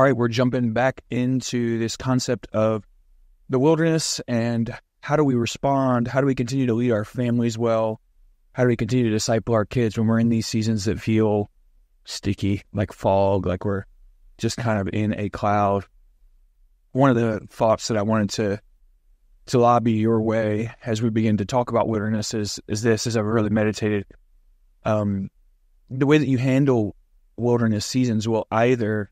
all right, we're jumping back into this concept of the wilderness and how do we respond? How do we continue to lead our families well? How do we continue to disciple our kids when we're in these seasons that feel sticky, like fog, like we're just kind of in a cloud? One of the thoughts that I wanted to to lobby your way as we begin to talk about wilderness is is this as I've really meditated. Um, the way that you handle wilderness seasons will either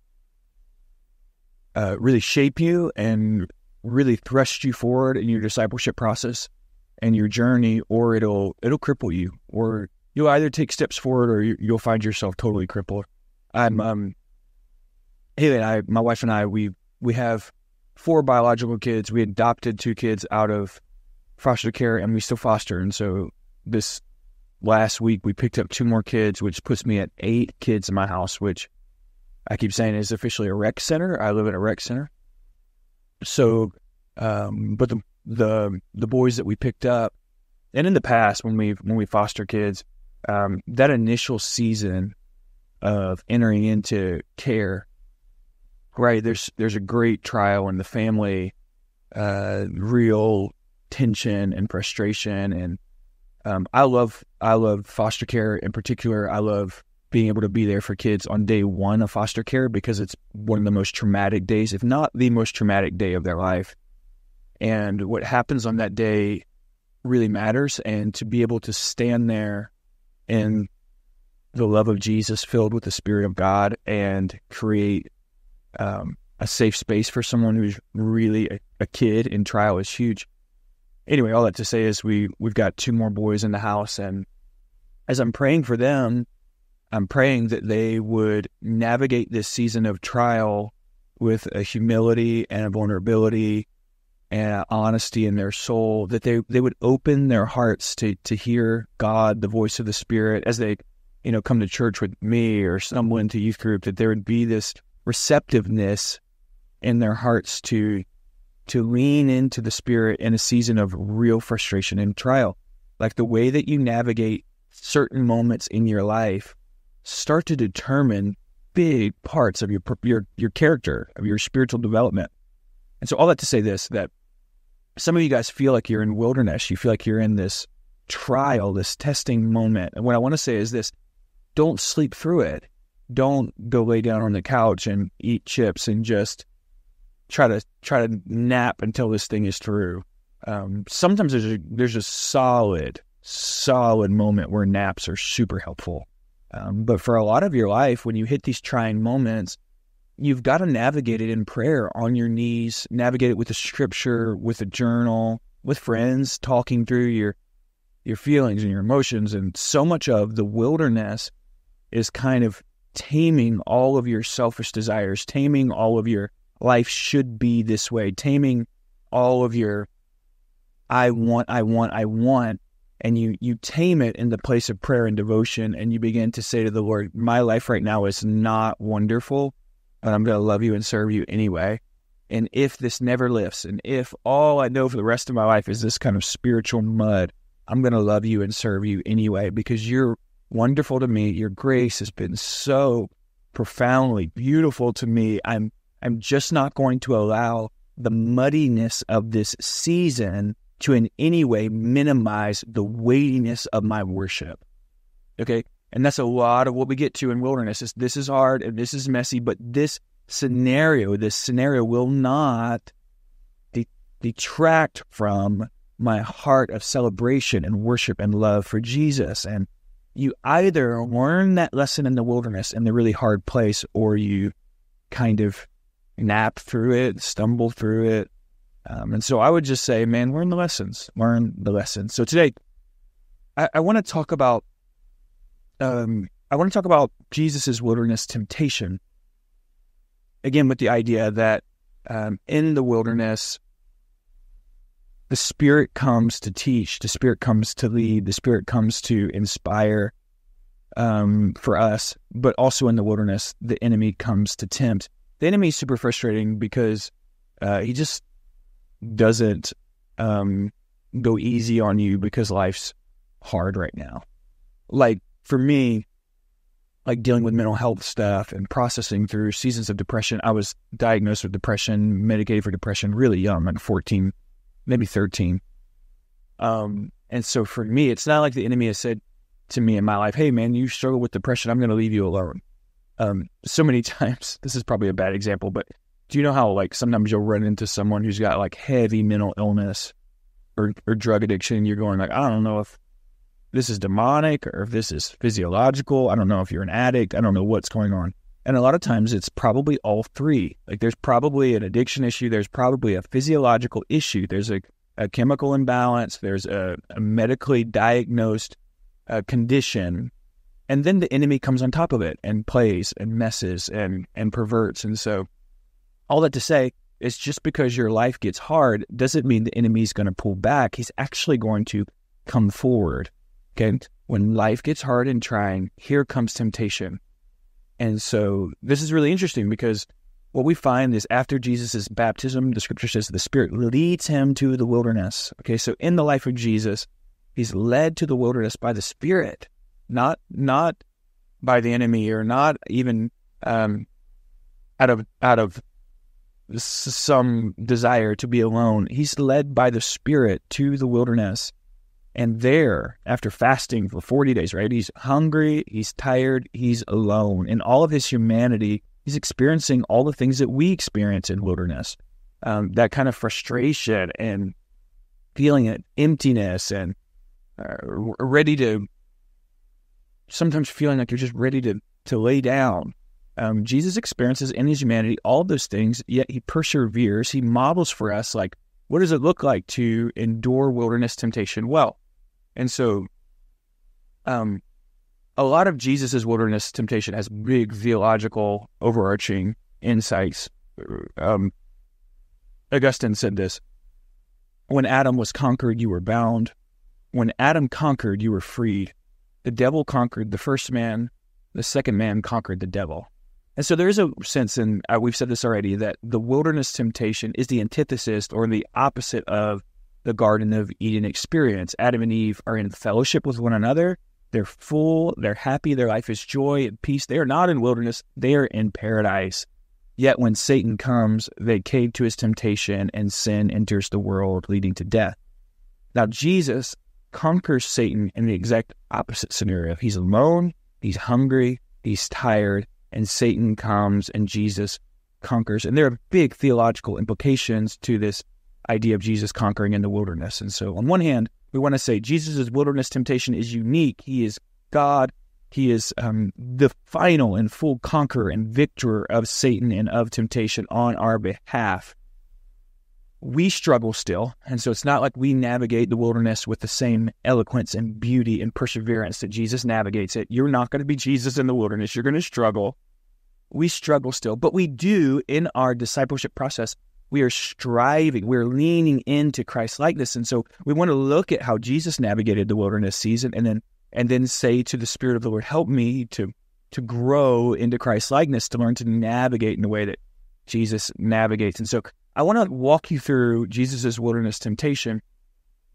uh, really shape you and really thrust you forward in your discipleship process and your journey, or it'll it'll cripple you, or you'll either take steps forward or you, will find yourself totally crippled. I'm um, Haley and I, my wife and I, we we have four biological kids. We adopted two kids out of foster care, and we still foster. And so this last week we picked up two more kids, which puts me at eight kids in my house, which I keep saying it's officially a rec center. I live in a rec center. So, um, but the the the boys that we picked up, and in the past when we when we foster kids, um, that initial season of entering into care, right? There's there's a great trial in the family, uh, real tension and frustration, and um, I love I love foster care in particular. I love being able to be there for kids on day one of foster care because it's one of the most traumatic days, if not the most traumatic day of their life. And what happens on that day really matters. And to be able to stand there in the love of Jesus, filled with the Spirit of God, and create um, a safe space for someone who's really a, a kid in trial is huge. Anyway, all that to say is we we've got two more boys in the house, and as I'm praying for them, I'm praying that they would navigate this season of trial with a humility and a vulnerability and honesty in their soul, that they, they would open their hearts to, to hear God, the voice of the Spirit, as they, you know, come to church with me or someone to youth group, that there would be this receptiveness in their hearts to to lean into the Spirit in a season of real frustration and trial. Like the way that you navigate certain moments in your life start to determine big parts of your your your character, of your spiritual development. And so all that to say this that some of you guys feel like you're in wilderness, you feel like you're in this trial, this testing moment. And what I want to say is this, don't sleep through it. Don't go lay down on the couch and eat chips and just try to try to nap until this thing is through. Um, sometimes there's a, there's a solid, solid moment where naps are super helpful. Um, but for a lot of your life, when you hit these trying moments, you've got to navigate it in prayer on your knees, navigate it with a scripture, with a journal, with friends, talking through your your feelings and your emotions. And so much of the wilderness is kind of taming all of your selfish desires, taming all of your life should be this way, taming all of your I want, I want, I want, and you you tame it in the place of prayer and devotion and you begin to say to the lord my life right now is not wonderful but i'm going to love you and serve you anyway. And if this never lifts and if all i know for the rest of my life is this kind of spiritual mud i'm going to love you and serve you anyway because you're wonderful to me. Your grace has been so profoundly beautiful to me. I'm i'm just not going to allow the muddiness of this season to in any way minimize the weightiness of my worship. Okay. And that's a lot of what we get to in wilderness is this is hard and this is messy, but this scenario, this scenario will not de- detract from my heart of celebration and worship and love for Jesus. And you either learn that lesson in the wilderness in the really hard place, or you kind of nap through it, stumble through it, um, and so I would just say, man, learn the lessons, learn the lessons. So today, I, I want to talk about, um, I want to talk about Jesus's wilderness temptation. Again, with the idea that um, in the wilderness, the Spirit comes to teach, the Spirit comes to lead, the Spirit comes to inspire um, for us, but also in the wilderness, the enemy comes to tempt. The enemy is super frustrating because uh, he just doesn't um, go easy on you because life's hard right now. Like for me, like dealing with mental health stuff and processing through seasons of depression. I was diagnosed with depression, medicated for depression really young, like 14, maybe 13. Um, and so for me, it's not like the enemy has said to me in my life, Hey man, you struggle with depression. I'm going to leave you alone. Um, so many times, this is probably a bad example, but do you know how like sometimes you'll run into someone who's got like heavy mental illness or, or drug addiction? You're going like, I don't know if this is demonic or if this is physiological. I don't know if you're an addict. I don't know what's going on. And a lot of times it's probably all three. Like there's probably an addiction issue. There's probably a physiological issue. There's a, a chemical imbalance. There's a, a medically diagnosed uh, condition. And then the enemy comes on top of it and plays and messes and, and perverts. And so all that to say, it's just because your life gets hard doesn't mean the enemy's going to pull back. He's actually going to come forward. Okay. When life gets hard and trying, here comes temptation. And so this is really interesting because what we find is after Jesus' baptism, the scripture says the Spirit leads him to the wilderness. Okay. So in the life of Jesus, he's led to the wilderness by the Spirit, not, not by the enemy or not even, um, out of, out of some desire to be alone. He's led by the Spirit to the wilderness. And there, after fasting for 40 days, right, he's hungry, he's tired, he's alone. In all of his humanity, he's experiencing all the things that we experience in wilderness um, that kind of frustration and feeling an emptiness and uh, ready to sometimes feeling like you're just ready to, to lay down um, Jesus experiences in his humanity all those things, yet he perseveres. He models for us, like, what does it look like to endure wilderness temptation well? And so, um, a lot of Jesus's wilderness temptation has big theological overarching insights. Um, Augustine said this When Adam was conquered, you were bound. When Adam conquered, you were freed. The devil conquered the first man, the second man conquered the devil. And so there is a sense, and uh, we've said this already, that the wilderness temptation is the antithesis or the opposite of the Garden of Eden experience. Adam and Eve are in fellowship with one another. They're full, they're happy, their life is joy and peace. They are not in wilderness, they are in paradise. Yet when Satan comes, they cave to his temptation and sin enters the world, leading to death. Now, Jesus conquers Satan in the exact opposite scenario. He's alone, he's hungry, he's tired, and Satan comes and Jesus conquers. And there are big theological implications to this idea of Jesus conquering in the wilderness. And so, on one hand, we want to say Jesus' wilderness temptation is unique. He is God. He is um, the final and full conqueror and victor of Satan and of temptation on our behalf we struggle still. And so it's not like we navigate the wilderness with the same eloquence and beauty and perseverance that Jesus navigates it. You're not going to be Jesus in the wilderness. You're going to struggle. We struggle still, but we do in our discipleship process. We are striving, we're leaning into Christ likeness. And so we want to look at how Jesus navigated the wilderness season and then and then say to the Spirit of the Lord, help me to to grow into Christ likeness, to learn to navigate in the way that Jesus navigates. And so I want to walk you through Jesus' wilderness temptation.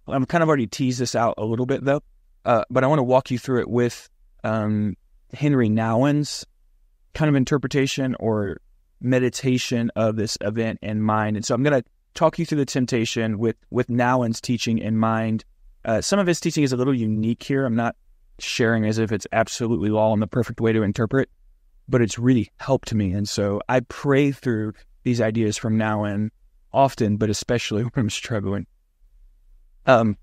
I'm kind of already teased this out a little bit though, uh, but I want to walk you through it with um, Henry Nouwen's kind of interpretation or meditation of this event in mind. And so I'm going to talk you through the temptation with with Nouwen's teaching in mind. Uh, some of his teaching is a little unique here. I'm not sharing as if it's absolutely law and the perfect way to interpret, but it's really helped me. And so I pray through these ideas from Nouwen often, but especially when I'm struggling. Um,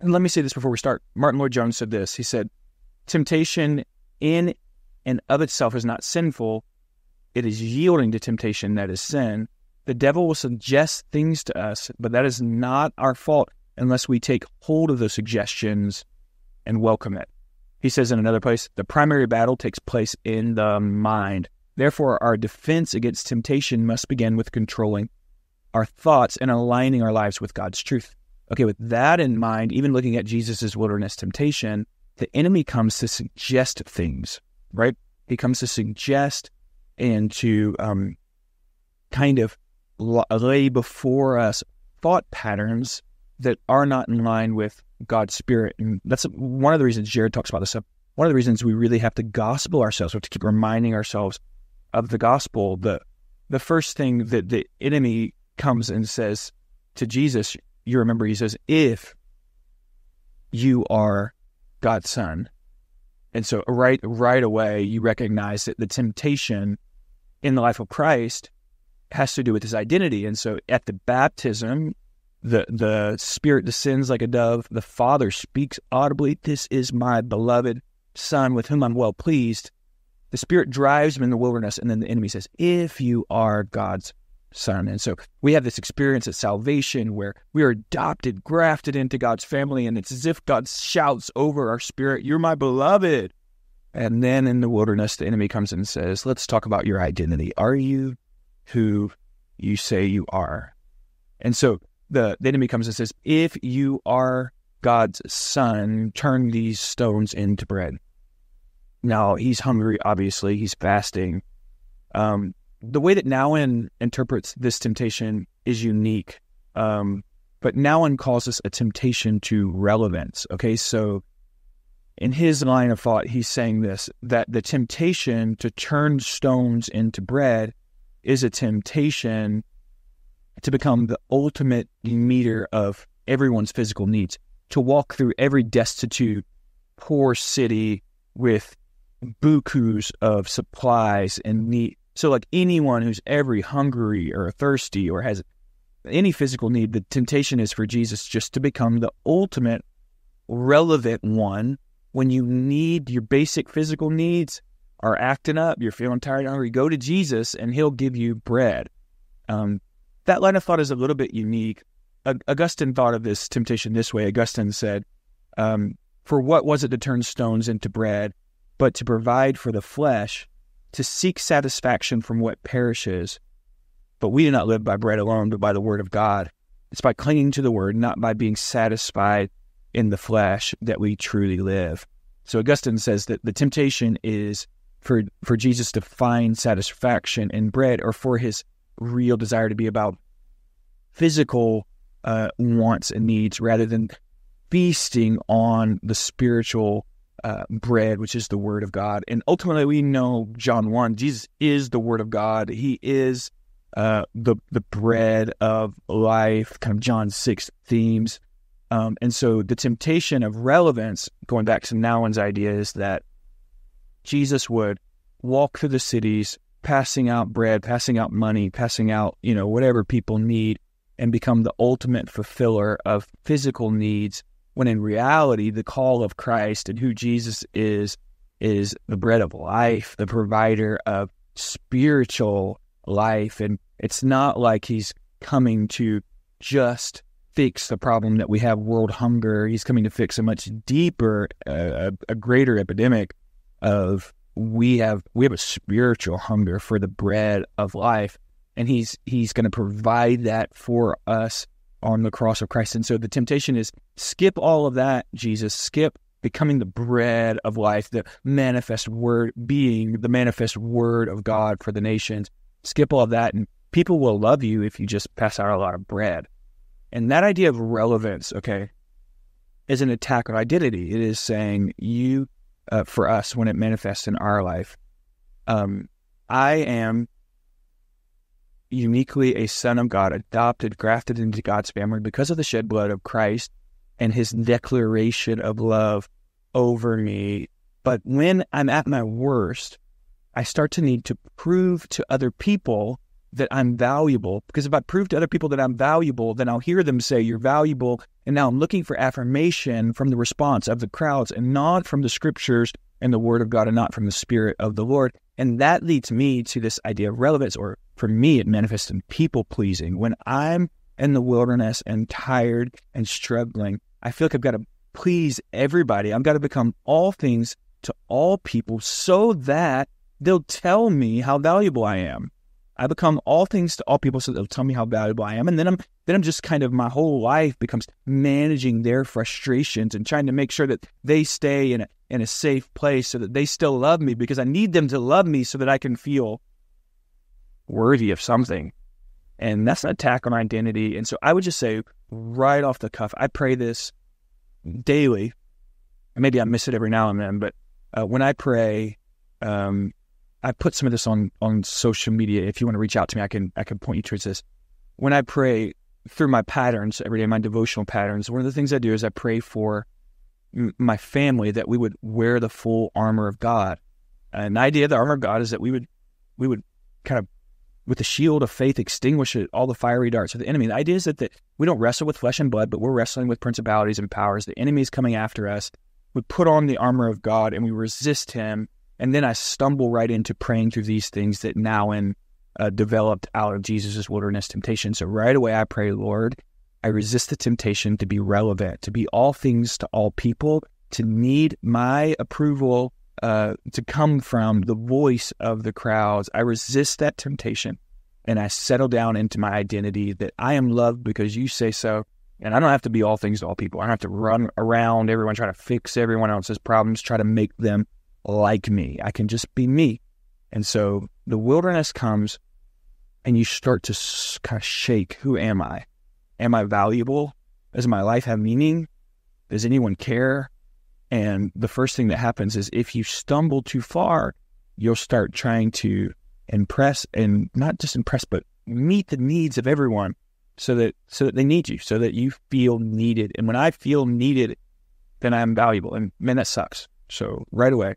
and let me say this before we start. Martyn Lloyd-Jones said this. He said, Temptation in and of itself is not sinful. It is yielding to temptation that is sin. The devil will suggest things to us, but that is not our fault unless we take hold of those suggestions and welcome it. He says in another place, the primary battle takes place in the mind. Therefore, our defense against temptation must begin with controlling our thoughts and aligning our lives with God's truth. Okay, with that in mind, even looking at Jesus' wilderness temptation, the enemy comes to suggest things, right? He comes to suggest and to um, kind of lay before us thought patterns that are not in line with God's spirit. And that's one of the reasons Jared talks about this one of the reasons we really have to gospel ourselves, we have to keep reminding ourselves of the gospel. The the first thing that the enemy comes and says to Jesus, you remember he says, if you are God's son. And so right right away you recognize that the temptation in the life of Christ has to do with his identity. And so at the baptism, the the spirit descends like a dove, the Father speaks audibly, This is my beloved son with whom I'm well pleased. The spirit drives him in the wilderness, and then the enemy says, If you are God's son. And so we have this experience of salvation where we are adopted, grafted into God's family, and it's as if God shouts over our spirit, You're my beloved. And then in the wilderness, the enemy comes and says, Let's talk about your identity. Are you who you say you are? And so the, the enemy comes and says, If you are God's son, turn these stones into bread. Now, he's hungry, obviously, he's fasting. Um, the way that Nouwen interprets this temptation is unique. Um, but Nouwen calls this a temptation to relevance. Okay, so in his line of thought, he's saying this that the temptation to turn stones into bread is a temptation to become the ultimate meter of everyone's physical needs, to walk through every destitute, poor city with bukus of supplies and need so, like anyone who's ever hungry or thirsty or has any physical need, the temptation is for Jesus just to become the ultimate relevant one when you need your basic physical needs are acting up, you're feeling tired, and hungry, go to Jesus and he'll give you bread. Um, that line of thought is a little bit unique. Augustine thought of this temptation this way. Augustine said, um, For what was it to turn stones into bread, but to provide for the flesh to seek satisfaction from what perishes. But we do not live by bread alone, but by the word of God. It's by clinging to the word, not by being satisfied in the flesh, that we truly live. So Augustine says that the temptation is for, for Jesus to find satisfaction in bread or for his real desire to be about physical uh, wants and needs rather than feasting on the spiritual uh, bread, which is the Word of God. And ultimately, we know John 1, Jesus is the Word of God. He is uh, the, the bread of life, kind of John 6 themes. Um, and so the temptation of relevance, going back to Nouwen's idea, is that Jesus would walk through the cities, passing out bread, passing out money, passing out, you know, whatever people need, and become the ultimate fulfiller of physical needs when in reality, the call of Christ and who Jesus is, is the bread of life, the provider of spiritual life. And it's not like he's coming to just fix the problem that we have world hunger. He's coming to fix a much deeper, uh, a, a greater epidemic of we have we have a spiritual hunger for the bread of life and he's he's going to provide that for us on the cross of Christ. And so the temptation is skip all of that, Jesus, skip becoming the bread of life, the manifest word, being the manifest word of God for the nations. Skip all of that, and people will love you if you just pass out a lot of bread. And that idea of relevance, okay, is an attack on identity. It is saying you, uh, for us, when it manifests in our life, um, I am uniquely a son of God, adopted, grafted into God's family because of the shed blood of Christ and his declaration of love over me. But when I'm at my worst, I start to need to prove to other people that I'm valuable. Because if I prove to other people that I'm valuable, then I'll hear them say, You're valuable. And now I'm looking for affirmation from the response of the crowds and not from the scriptures and the word of God and not from the spirit of the Lord. And that leads me to this idea of relevance, or for me, it manifests in people pleasing. When I'm in the wilderness and tired and struggling, I feel like I've got to please everybody. I've got to become all things to all people so that they'll tell me how valuable I am. I become all things to all people so they'll tell me how valuable I am. And then I'm then I'm just kind of my whole life becomes managing their frustrations and trying to make sure that they stay in in a safe place so that they still love me because I need them to love me so that I can feel worthy of something. And that's an attack on identity. And so I would just say right off the cuff, I pray this daily. Maybe I miss it every now and then, but uh, when I pray, um, I put some of this on on social media. If you want to reach out to me, I can I can point you towards this. When I pray through my patterns every day, my devotional patterns, one of the things I do is I pray for my family that we would wear the full armor of God. And the idea of the armor of God is that we would we would kind of with the shield of faith extinguish it, all the fiery darts of the enemy. The idea is that, that we don't wrestle with flesh and blood, but we're wrestling with principalities and powers. The enemy is coming after us. We put on the armor of God and we resist him. And then I stumble right into praying through these things that Nouwen uh, developed out of Jesus' wilderness temptation. So right away I pray, Lord, I resist the temptation to be relevant, to be all things to all people, to need my approval uh, to come from the voice of the crowds. I resist that temptation and I settle down into my identity that I am loved because you say so. And I don't have to be all things to all people. I don't have to run around everyone trying to fix everyone else's problems, try to make them like me. I can just be me. And so the wilderness comes and you start to kind of shake who am I? Am I valuable? Does my life have meaning? Does anyone care? And the first thing that happens is if you stumble too far, you'll start trying to impress and not just impress, but meet the needs of everyone so that so that they need you, so that you feel needed. And when I feel needed, then I'm valuable. And man, that sucks. So right away,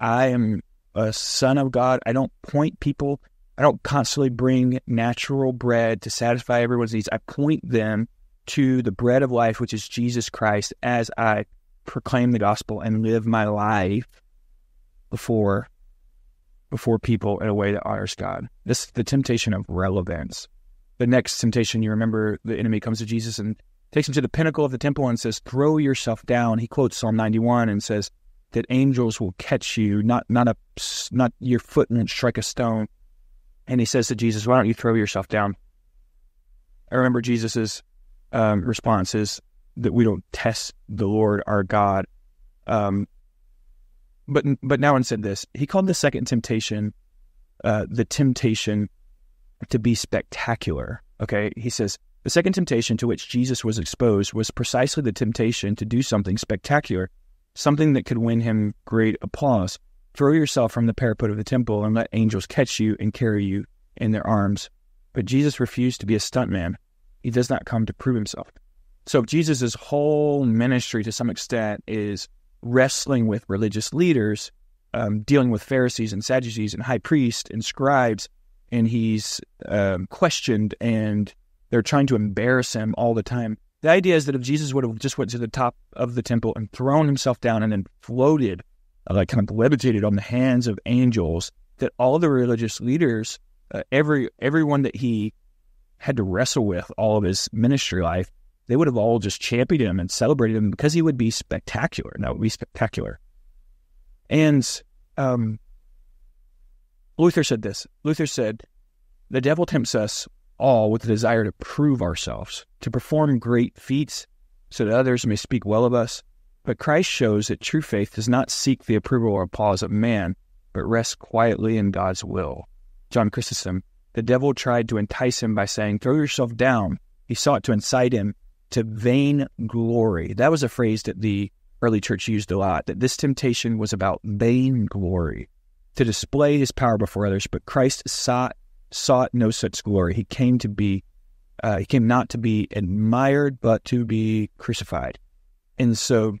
I am a son of God. I don't point people. I don't constantly bring natural bread to satisfy everyone's needs. I point them to the bread of life, which is Jesus Christ, as I proclaim the gospel and live my life before before people in a way that honors God. This is the temptation of relevance. The next temptation, you remember the enemy comes to Jesus and takes him to the pinnacle of the temple and says, Throw yourself down. He quotes Psalm 91 and says that angels will catch you, not not a not your foot won't strike a stone. And he says to Jesus, Why don't you throw yourself down? I remember Jesus's um, response is, that we don't test the Lord our God. Um, but but Nouwen said this, he called the second temptation uh, the temptation to be spectacular. Okay, he says the second temptation to which Jesus was exposed was precisely the temptation to do something spectacular, something that could win him great applause. Throw yourself from the parapet of the temple and let angels catch you and carry you in their arms. But Jesus refused to be a stuntman. He does not come to prove himself. So Jesus' whole ministry, to some extent, is wrestling with religious leaders, um, dealing with Pharisees and Sadducees and high priests and scribes, and he's um, questioned, and they're trying to embarrass him all the time. The idea is that if Jesus would have just went to the top of the temple and thrown himself down and then floated, uh, like kind of levitated on the hands of angels, that all the religious leaders, uh, every everyone that he had to wrestle with all of his ministry life, they would have all just championed him and celebrated him because he would be spectacular. That would be spectacular. And um, Luther said this Luther said, The devil tempts us all with the desire to prove ourselves, to perform great feats so that others may speak well of us. But Christ shows that true faith does not seek the approval or applause of man, but rests quietly in God's will. John Chrysostom, the devil tried to entice him by saying, Throw yourself down. He sought to incite him to vain glory. That was a phrase that the early church used a lot, that this temptation was about vain glory, to display his power before others. But Christ sought, sought no such glory. He came to be, uh, he came not to be admired, but to be crucified. And so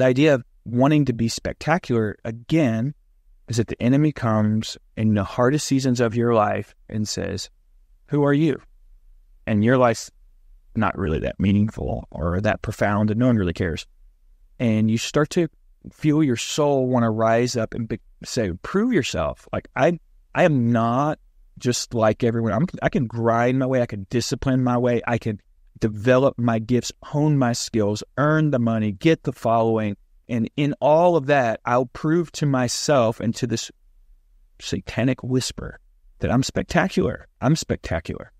the idea of wanting to be spectacular, again, is that the enemy comes in the hardest seasons of your life and says, Who are you? And your life's not really that meaningful or that profound and no one really cares. And you start to feel your soul want to rise up and be, say, prove yourself. Like I, I am not just like everyone. I'm, I can grind my way. I can discipline my way. I can develop my gifts, hone my skills, earn the money, get the following. And in all of that, I'll prove to myself and to this satanic whisper that I'm spectacular. I'm spectacular.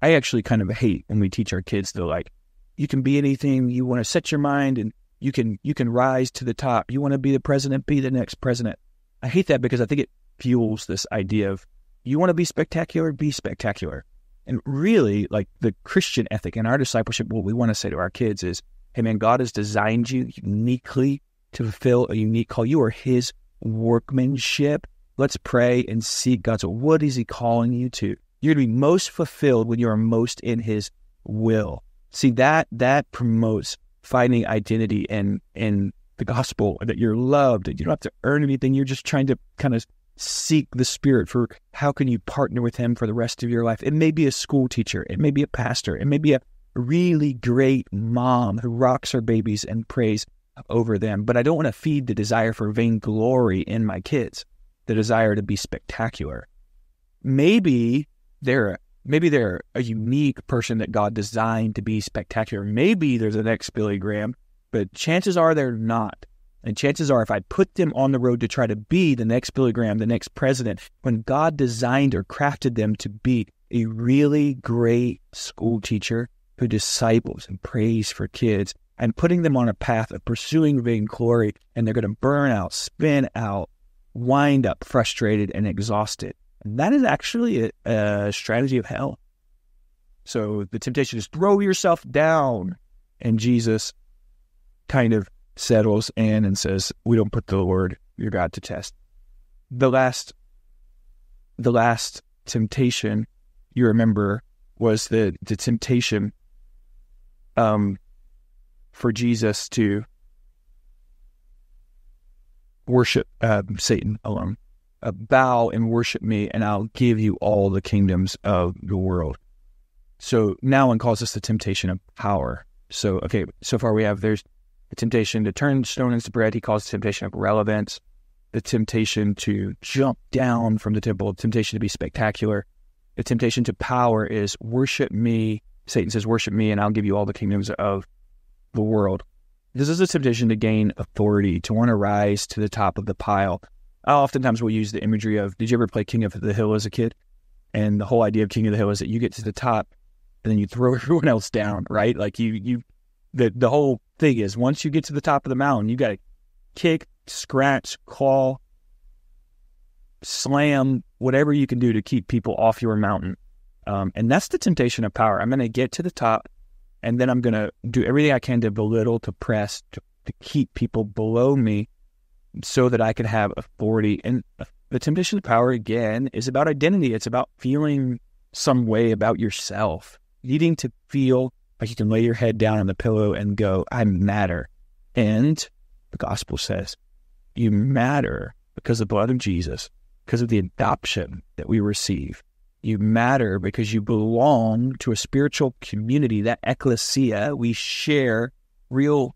I actually kind of hate when we teach our kids to like, you can be anything you want to set your mind and you can you can rise to the top. You want to be the president, be the next president. I hate that because I think it fuels this idea of you want to be spectacular, be spectacular. And really, like the Christian ethic in our discipleship, what we want to say to our kids is, hey man, God has designed you uniquely to fulfill a unique call. You are His workmanship. Let's pray and seek God's will. What is He calling you to? You're going to be most fulfilled when you are most in His will. See that that promotes finding identity and in the gospel that you're loved. And you don't have to earn anything. You're just trying to kind of seek the Spirit for how can you partner with Him for the rest of your life. It may be a school teacher. It may be a pastor. It may be a really great mom who rocks her babies and prays over them. But I don't want to feed the desire for vainglory in my kids, the desire to be spectacular. Maybe they're maybe they're a unique person that God designed to be spectacular. Maybe there's the next Billy Graham, but chances are they're not. And chances are, if I put them on the road to try to be the next Billy Graham, the next president, when God designed or crafted them to be a really great school teacher who disciples and prays for kids, and putting them on a path of pursuing vainglory, and they're going to burn out, spin out, wind up frustrated and exhausted. And that is actually a, a strategy of hell. So the temptation is throw yourself down. And Jesus kind of settles in and says, We don't put the Lord your God to test. The last the last temptation you remember was the, the temptation um, for Jesus to worship uh, Satan alone. Uh, bow and worship me, and I'll give you all the kingdoms of the world. So Nouwen calls this the temptation of power. So, okay, so far we have there's the temptation to turn stone into bread. He calls the temptation of relevance, the temptation to jump down from the temple, the temptation to be spectacular. The temptation to power is worship me. Satan says, worship me, and I'll give you all the kingdoms of the world. This is a temptation to gain authority, to want to rise to the top of the pile. I oftentimes will use the imagery of Did you ever play King of the Hill as a kid? And the whole idea of King of the Hill is that you get to the top and then you throw everyone else down, right? Like you, you, the the whole thing is once you get to the top of the mountain, you got to kick, scratch, claw, slam, whatever you can do to keep people off your mountain. Um, and that's the temptation of power. I'm going to get to the top and then I'm going to do everything I can to belittle, to press, to, to keep people below me so that I can have authority. And the temptation of power, again, is about identity. It's about feeling some way about yourself, needing to feel like you can lay your head down on the pillow and go, I matter. And the gospel says, you matter because of the blood of Jesus, because of the adoption that we receive. You matter because you belong to a spiritual community, that ecclesia. We share real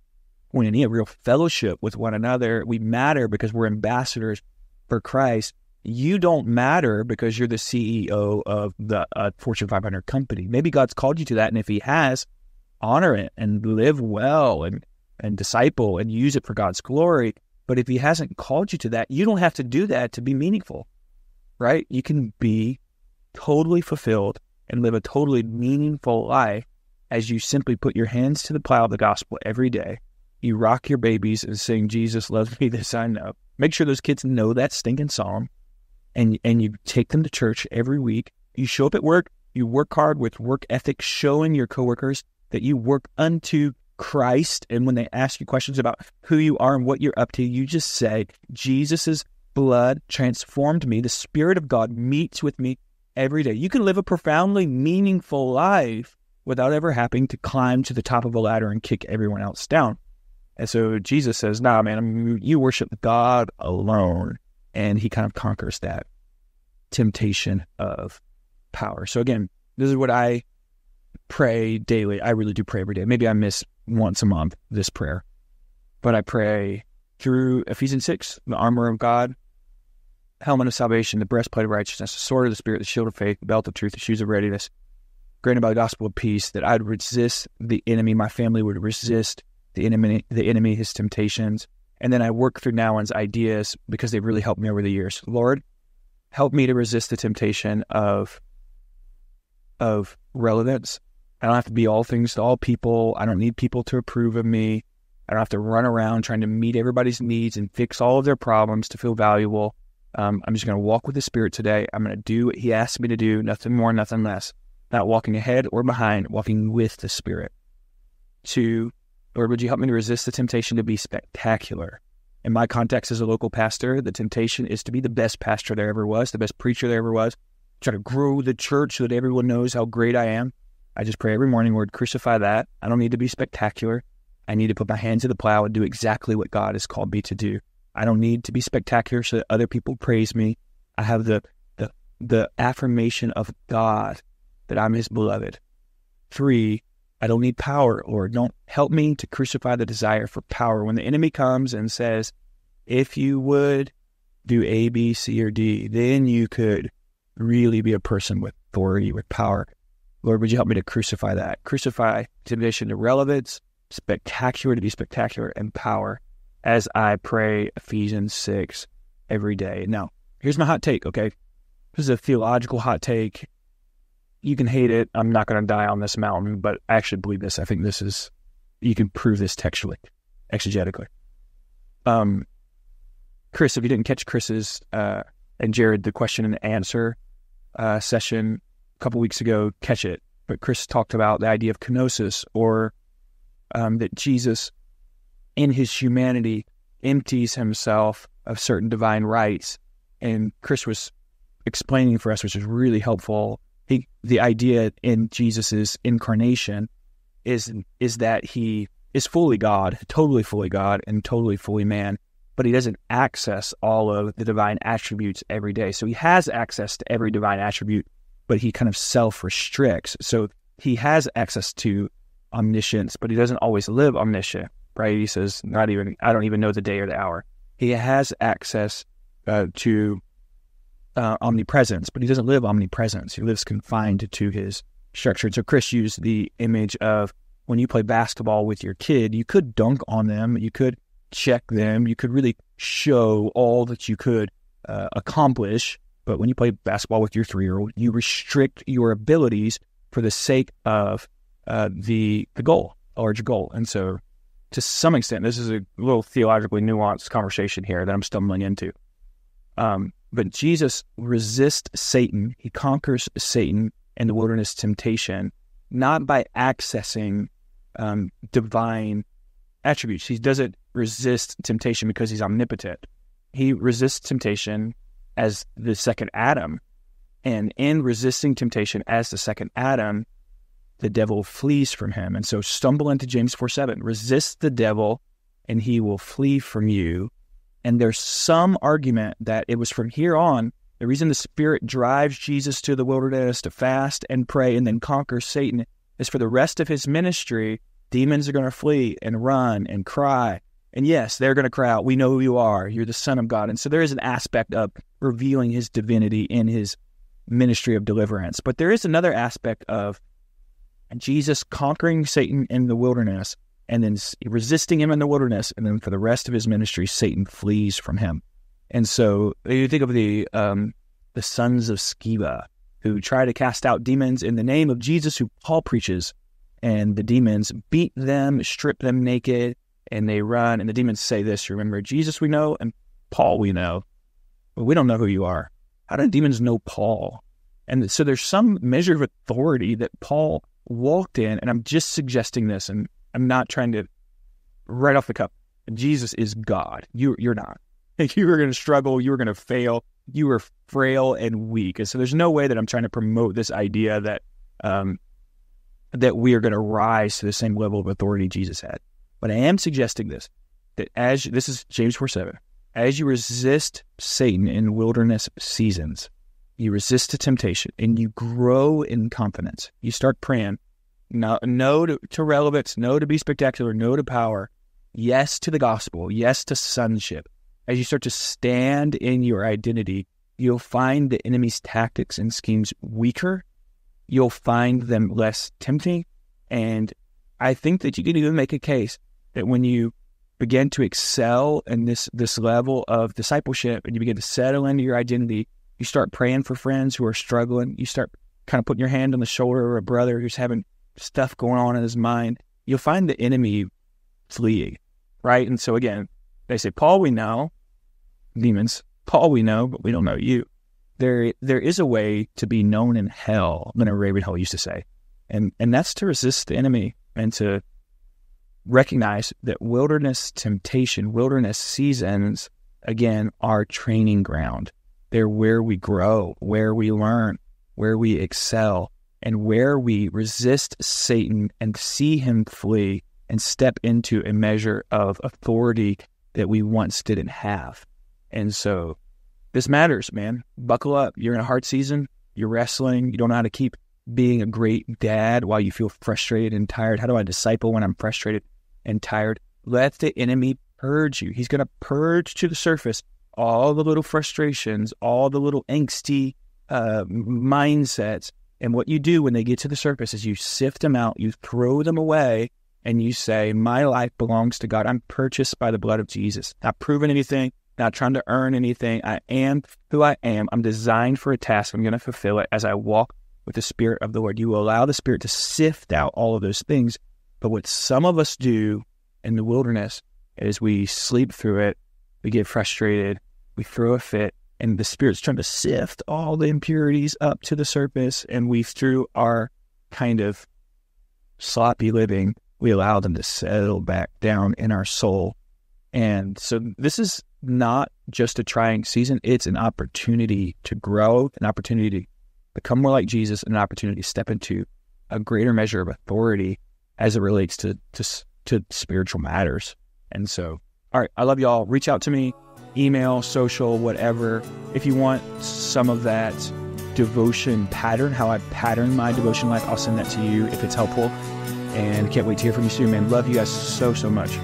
koinonia, real fellowship with one another. We matter because we're ambassadors for Christ. You don't matter because you're the CEO of the uh, Fortune 500 company. Maybe God's called you to that, and if He has, honor it and live well and and disciple and use it for God's glory. But if He hasn't called you to that, you don't have to do that to be meaningful, right? You can be totally fulfilled and live a totally meaningful life as you simply put your hands to the plow of the gospel every day. You rock your babies and sing, Jesus loves me, this I know. Make sure those kids know that stinking song. And, and you take them to church every week. You show up at work. You work hard with work ethic, showing your coworkers that you work unto Christ. And when they ask you questions about who you are and what you're up to, you just say, Jesus' blood transformed me. The Spirit of God meets with me every day. You can live a profoundly meaningful life without ever having to climb to the top of a ladder and kick everyone else down. And so Jesus says, nah, man, I mean, you worship God alone. And he kind of conquers that temptation of power. So again, this is what I pray daily. I really do pray every day. Maybe I miss once a month this prayer, but I pray through Ephesians 6, the armor of God, helmet of salvation, the breastplate of righteousness, the sword of the Spirit, the shield of faith, the belt of truth, the shoes of readiness, granted by the gospel of peace, that I'd resist the enemy, my family would resist the enemy, the enemy, his temptations. And then I work through Nouwen's ideas because they've really helped me over the years. Lord, help me to resist the temptation of of relevance. I don't have to be all things to all people. I don't need people to approve of me. I don't have to run around trying to meet everybody's needs and fix all of their problems to feel valuable. Um, I'm just going to walk with the Spirit today. I'm going to do what He asked me to do, nothing more, nothing less. Not walking ahead or behind, walking with the Spirit. Two, Lord, would you help me to resist the temptation to be spectacular? In my context as a local pastor, the temptation is to be the best pastor there ever was, the best preacher there ever was, try to grow the church so that everyone knows how great I am. I just pray every morning, Lord, crucify that. I don't need to be spectacular. I need to put my hands to the plow and do exactly what God has called me to do. I don't need to be spectacular so that other people praise me. I have the the the affirmation of God that I'm his beloved. Three, I don't need power, Lord. Don't help me to crucify the desire for power. When the enemy comes and says, if you would do A, B, C, or D, then you could really be a person with authority, with power. Lord, would you help me to crucify that? Crucify temptation to relevance, spectacular to be spectacular, and power as I pray Ephesians 6 every day. Now, here's my hot take, okay? This is a theological hot take. You can hate it. I'm not going to die on this mountain, but I actually believe this. I think this is, you can prove this textually, exegetically. Um, Chris, if you didn't catch Chris's uh, and Jared, the question and answer uh, session a couple weeks ago, catch it. But Chris talked about the idea of kenosis, or um, that Jesus, in his humanity, empties himself of certain divine rights. And Chris was explaining for us, which is really helpful. He, the idea in Jesus's incarnation is is that he is fully God, totally fully God, and totally fully man but he doesn't access all of the divine attributes every day. So he has access to every divine attribute, but he kind of self restricts. So he has access to omniscience, but he doesn't always live omniscient, right? He says, not even, I don't even know the day or the hour. He has access uh, to uh, omnipresence, but he doesn't live omnipresence. He lives confined to his structure. And so Chris used the image of when you play basketball with your kid, you could dunk on them, you could check them. You could really show all that you could uh, accomplish. But when you play basketball with your three year old, you restrict your abilities for the sake of uh, the the goal, a larger goal. And so, to some extent, this is a little theologically nuanced conversation here that I'm stumbling into. Um, but Jesus resists Satan. He conquers Satan in the wilderness temptation, not by accessing um, divine attributes. He doesn't resist temptation because he's omnipotent. He resists temptation as the second Adam. And in resisting temptation as the second Adam, the devil flees from him. And so stumble into James 4 7. Resist the devil and he will flee from you. And there's some argument that it was from here on, the reason the Spirit drives Jesus to the wilderness to fast and pray and then conquer Satan is for the rest of his ministry Demons are going to flee and run and cry. And yes, they're going to cry out, We know who you are. You're the Son of God. And so there is an aspect of revealing his divinity in his ministry of deliverance. But there is another aspect of Jesus conquering Satan in the wilderness and then resisting him in the wilderness. And then for the rest of his ministry, Satan flees from him. And so you think of the, um, the sons of Sceva who try to cast out demons in the name of Jesus, who Paul preaches and the demons beat them, strip them naked, and they run. And the demons say this Remember, Jesus we know, and Paul we know, but we don't know who you are. How do demons know Paul? And so there's some measure of authority that Paul walked in. And I'm just suggesting this, and I'm not trying to right off the cuff. Jesus is God. You, you're not. You were going to struggle. You were going to fail. You were frail and weak. And so there's no way that I'm trying to promote this idea that um, that we are going to rise to the same level of authority Jesus had. But I am suggesting this that as this is James 4 7, as you resist Satan in wilderness seasons, you resist the temptation and you grow in confidence. You start praying, no, no to, to relevance, no to be spectacular, no to power, yes to the gospel, yes to sonship. As you start to stand in your identity, you'll find the enemy's tactics and schemes weaker you'll find them less tempting. And I think that you can even make a case that when you begin to excel in this this level of discipleship and you begin to settle into your identity, you start praying for friends who are struggling. You start kind of putting your hand on the shoulder of a brother who's having stuff going on in his mind. You'll find the enemy fleeing, right? And so again, they say, Paul, we know demons. Paul, we know, but we don't know you there there is a way to be known in hell, Leonard Ravenhill used to say, and and that's to resist the enemy and to recognize that wilderness temptation, wilderness seasons, again, are training ground. They're where we grow, where we learn, where we excel, and where we resist Satan and see him flee and step into a measure of authority that we once didn't have. And so this matters, man. Buckle up. You're in a hard season. You're wrestling. You don't know how to keep being a great dad while you feel frustrated and tired. How do I disciple when I'm frustrated and tired? Let the enemy purge you. He's going to purge to the surface all the little frustrations, all the little angsty uh, mindsets. And what you do when they get to the surface is you sift them out, you throw them away, and you say, My life belongs to God. I'm purchased by the blood of Jesus. Not proving anything, not trying to earn anything. I am who I am. I'm designed for a task. I'm going to fulfill it as I walk with the Spirit of the Lord. You allow the Spirit to sift out all of those things. But what some of us do in the wilderness is we sleep through it, we get frustrated, we throw a fit, and the Spirit's trying to sift all the impurities up to the surface. And we, through our kind of sloppy living, we allow them to settle back down in our soul. And so this is not just a trying season, it's an opportunity to grow, an opportunity to become more like Jesus, an opportunity to step into a greater measure of authority as it relates to, to, to spiritual matters. And so, all right, I love y'all. Reach out to me, email, social, whatever. If you want some of that devotion pattern, how I pattern my devotion life, I'll send that to you if it's helpful. And can't wait to hear from you soon, man. Love you guys so, so much.